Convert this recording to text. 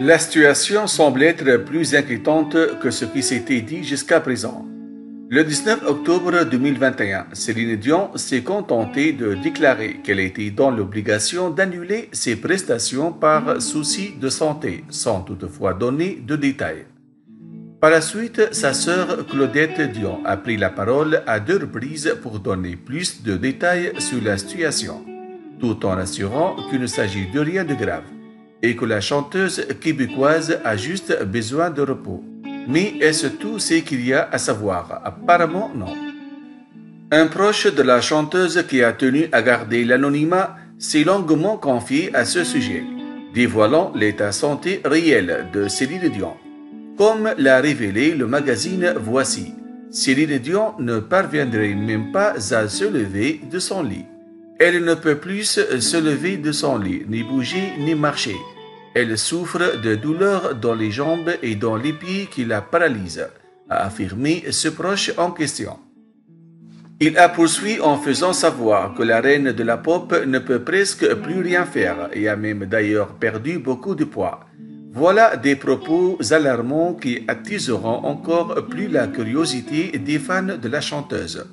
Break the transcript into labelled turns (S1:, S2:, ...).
S1: La situation semble être plus inquiétante que ce qui s'était dit jusqu'à présent. Le 19 octobre 2021, Céline Dion s'est contentée de déclarer qu'elle était dans l'obligation d'annuler ses prestations par souci de santé, sans toutefois donner de détails. Par la suite, sa sœur Claudette Dion a pris la parole à deux reprises pour donner plus de détails sur la situation, tout en assurant qu'il ne s'agit de rien de grave et que la chanteuse québécoise a juste besoin de repos. Mais est-ce tout ce qu'il y a à savoir? Apparemment non. Un proche de la chanteuse qui a tenu à garder l'anonymat s'est longuement confié à ce sujet, dévoilant l'état santé réel de Céline Dion. Comme l'a révélé le magazine Voici, Céline Dion ne parviendrait même pas à se lever de son lit. Elle ne peut plus se lever de son lit, ni bouger, ni marcher. Elle souffre de douleurs dans les jambes et dans les pieds qui la paralysent, a affirmé ce proche en question. Il a poursuivi en faisant savoir que la reine de la pop ne peut presque plus rien faire et a même d'ailleurs perdu beaucoup de poids. Voilà des propos alarmants qui attiseront encore plus la curiosité des fans de la chanteuse.